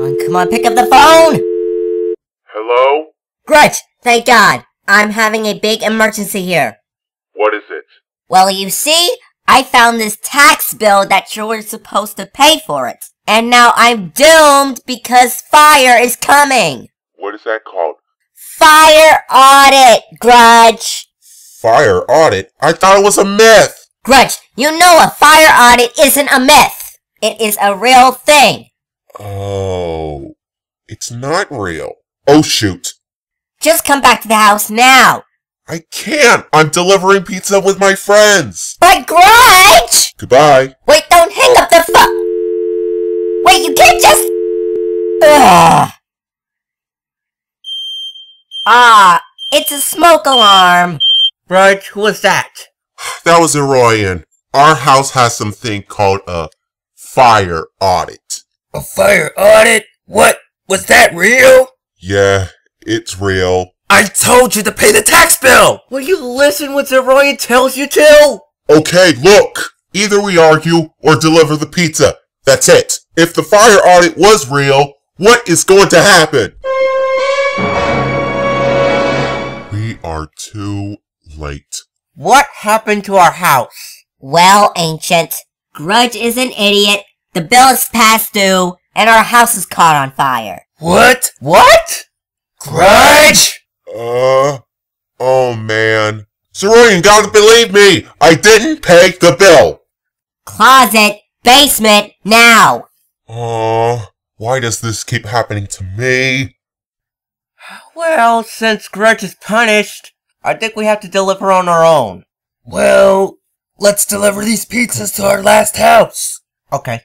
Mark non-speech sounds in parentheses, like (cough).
on, come on, pick up the phone! Hello? Grudge, thank God. I'm having a big emergency here. What is it? Well, you see, I found this tax bill that you were supposed to pay for it. And now I'm doomed because fire is coming. What is that called? Fire audit, Grudge. Fire audit? I thought it was a myth. Grudge, you know a fire audit isn't a myth. It is a real thing. Oh, it's not real. Oh shoot. Just come back to the house now. I can't. I'm delivering pizza with my friends. But Grudge! Goodbye. Wait, don't hang up the phone. Wait, you can't just. Ugh. Ah, it's a smoke alarm. Grudge, who was that? (sighs) That was Zeroyan. Our house has something called a fire audit. A fire audit? What? Was that real? Yeah, it's real. I told you to pay the tax bill! Will you listen when Zeroyan tells you to? Okay, look. Either we argue or deliver the pizza. That's it. If the fire audit was real, what is going to happen? We are too late. What happened to our house? Well, Ancient, Grudge is an idiot, the bill is past due, and our house is caught on fire. What? What? Grudge? Uh, oh man. Cerulean gotta believe me! I didn't pay the bill! Closet, basement, now! Oh, why does this keep happening to me? Well, since Grudge is punished, I think we have to deliver on our own. Well, let's deliver these pizzas to our last house. Okay.